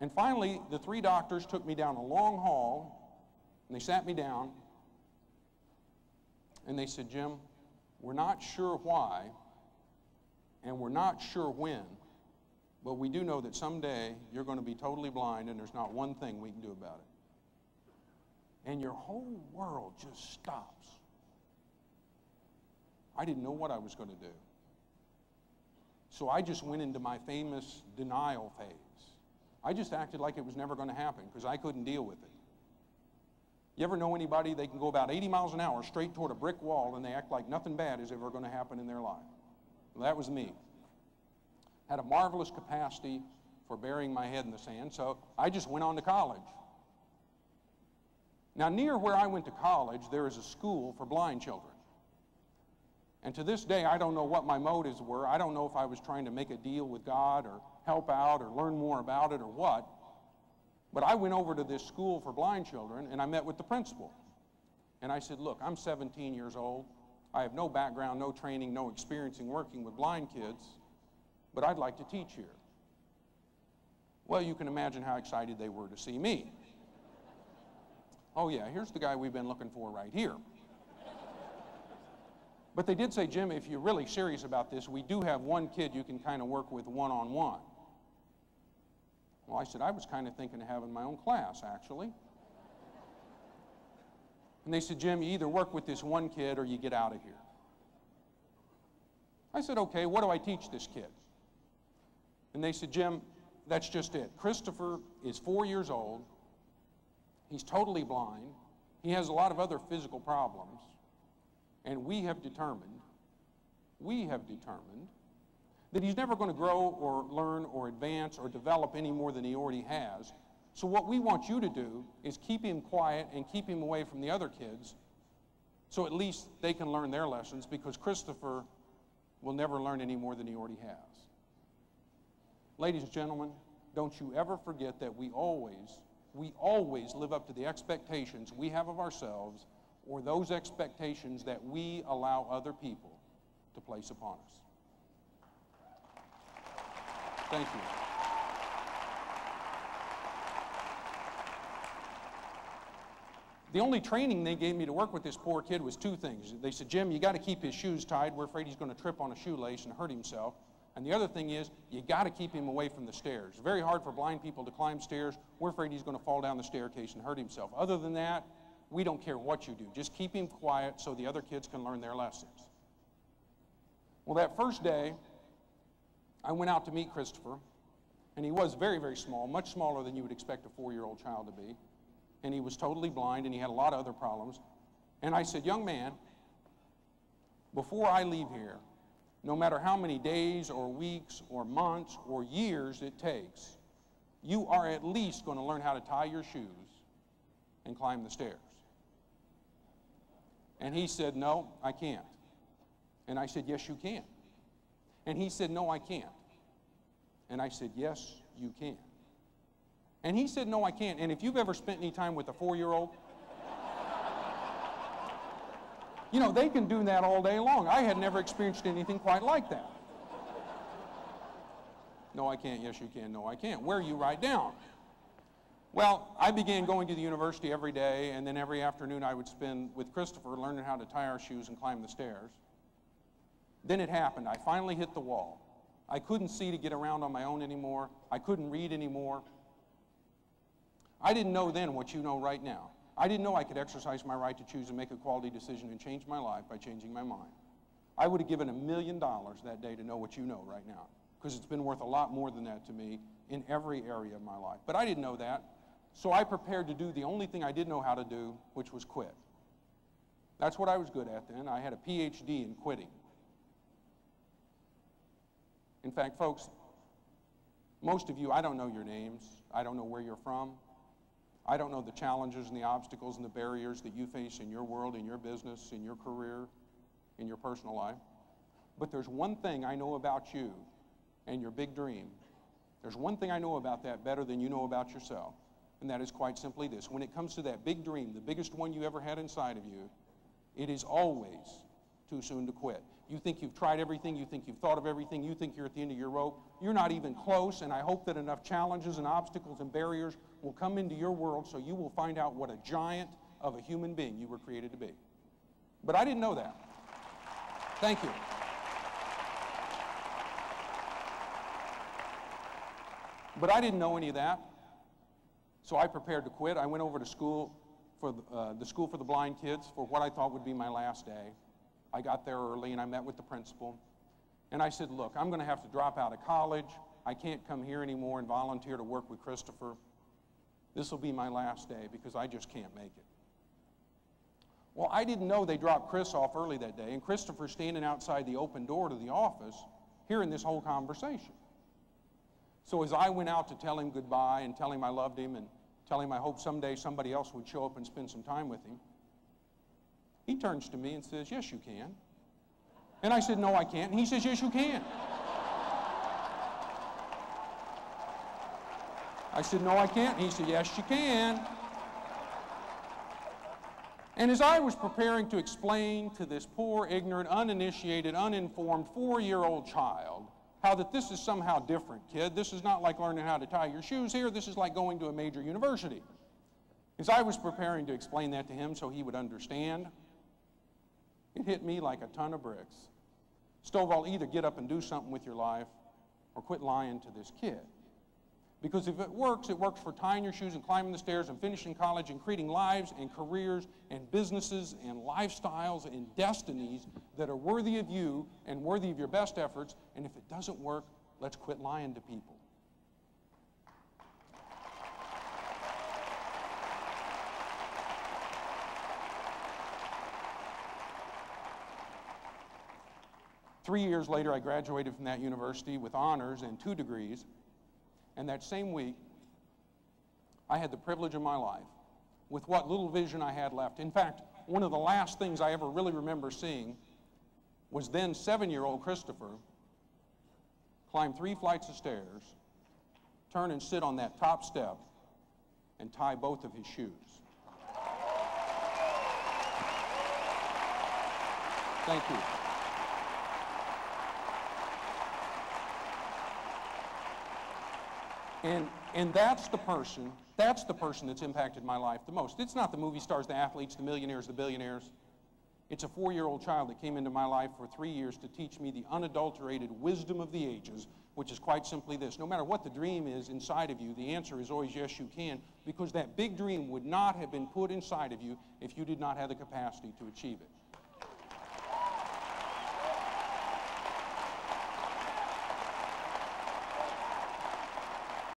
And finally, the three doctors took me down a long hall, and they sat me down, and they said, Jim, we're not sure why, and we're not sure when, but we do know that someday you're going to be totally blind, and there's not one thing we can do about it. And your whole world just stops. I didn't know what I was going to do. So I just went into my famous denial phase. I just acted like it was never going to happen because I couldn't deal with it. You ever know anybody, they can go about 80 miles an hour straight toward a brick wall and they act like nothing bad is ever going to happen in their life? Well, that was me. Had a marvelous capacity for burying my head in the sand, so I just went on to college. Now, near where I went to college, there is a school for blind children. And to this day, I don't know what my motives were. I don't know if I was trying to make a deal with God or help out or learn more about it or what. But I went over to this school for blind children and I met with the principal. And I said, Look, I'm 17 years old. I have no background, no training, no experience in working with blind kids, but I'd like to teach here. Well, you can imagine how excited they were to see me. Oh, yeah, here's the guy we've been looking for right here. But they did say, Jim, if you're really serious about this, we do have one kid you can kind of work with one on one. I said, I was kind of thinking of having my own class, actually. And they said, Jim, you either work with this one kid or you get out of here. I said, okay, what do I teach this kid? And they said, Jim, that's just it. Christopher is four years old. He's totally blind. He has a lot of other physical problems. And we have determined, we have determined, that he's never going to grow or learn or advance or develop any more than he already has. So what we want you to do is keep him quiet and keep him away from the other kids so at least they can learn their lessons because Christopher will never learn any more than he already has. Ladies and gentlemen, don't you ever forget that we always, we always live up to the expectations we have of ourselves or those expectations that we allow other people to place upon us. Thank you. The only training they gave me to work with this poor kid was two things. They said, Jim, you got to keep his shoes tied. We're afraid he's going to trip on a shoelace and hurt himself. And the other thing is, you got to keep him away from the stairs. Very hard for blind people to climb stairs. We're afraid he's going to fall down the staircase and hurt himself. Other than that, we don't care what you do. Just keep him quiet so the other kids can learn their lessons. Well, that first day, I went out to meet Christopher, and he was very, very small, much smaller than you would expect a four year old child to be. And he was totally blind, and he had a lot of other problems. And I said, Young man, before I leave here, no matter how many days or weeks or months or years it takes, you are at least going to learn how to tie your shoes and climb the stairs. And he said, No, I can't. And I said, Yes, you can. And he said, No, I can't. And I said, Yes, you can. And he said, No, I can't. And if you've ever spent any time with a four year old, you know, they can do that all day long. I had never experienced anything quite like that. No, I can't. Yes, you can. No, I can't. Where you write down. Well, I began going to the university every day, and then every afternoon I would spend with Christopher learning how to tie our shoes and climb the stairs. Then it happened. I finally hit the wall. I couldn't see to get around on my own anymore. I couldn't read anymore. I didn't know then what you know right now. I didn't know I could exercise my right to choose and make a quality decision and change my life by changing my mind. I would have given a million dollars that day to know what you know right now, because it's been worth a lot more than that to me in every area of my life. But I didn't know that. So I prepared to do the only thing I did know how to do, which was quit. That's what I was good at then. I had a PhD in quitting. In fact, folks, most of you, I don't know your names. I don't know where you're from. I don't know the challenges and the obstacles and the barriers that you face in your world, in your business, in your career, in your personal life. But there's one thing I know about you and your big dream. There's one thing I know about that better than you know about yourself. And that is quite simply this when it comes to that big dream, the biggest one you ever had inside of you, it is always too soon to quit. You think you've tried everything, you think you've thought of everything, you think you're at the end of your rope. You're not even close, and I hope that enough challenges and obstacles and barriers will come into your world so you will find out what a giant of a human being you were created to be. But I didn't know that. Thank you. But I didn't know any of that. So I prepared to quit. I went over to school for the, uh, the school for the blind kids for what I thought would be my last day. I got there early and I met with the principal. And I said, Look, I'm going to have to drop out of college. I can't come here anymore and volunteer to work with Christopher. This will be my last day because I just can't make it. Well, I didn't know they dropped Chris off early that day, and Christopher standing outside the open door to the office hearing this whole conversation. So as I went out to tell him goodbye and tell him I loved him and tell him I hope someday somebody else would show up and spend some time with him, he turns to me and says, Yes, you can. And I said, No, I can't. And he says, Yes, you can. I said, No, I can't. And he said, Yes, you can. And as I was preparing to explain to this poor, ignorant, uninitiated, uninformed four year old child how that this is somehow different, kid, this is not like learning how to tie your shoes here, this is like going to a major university. As I was preparing to explain that to him so he would understand, it hit me like a ton of bricks. Stovall, either get up and do something with your life or quit lying to this kid. Because if it works, it works for tying your shoes and climbing the stairs and finishing college and creating lives and careers and businesses and lifestyles and destinies that are worthy of you and worthy of your best efforts. And if it doesn't work, let's quit lying to people. Three years later, I graduated from that university with honors and two degrees. And that same week, I had the privilege of my life, with what little vision I had left. In fact, one of the last things I ever really remember seeing was then seven year old Christopher climb three flights of stairs, turn and sit on that top step, and tie both of his shoes. Thank you. And, and that's the person, that's the person that's impacted my life the most. It's not the movie stars, the athletes, the millionaires, the billionaires. It's a four year old child that came into my life for three years to teach me the unadulterated wisdom of the ages, which is quite simply this no matter what the dream is inside of you, the answer is always yes, you can, because that big dream would not have been put inside of you if you did not have the capacity to achieve it.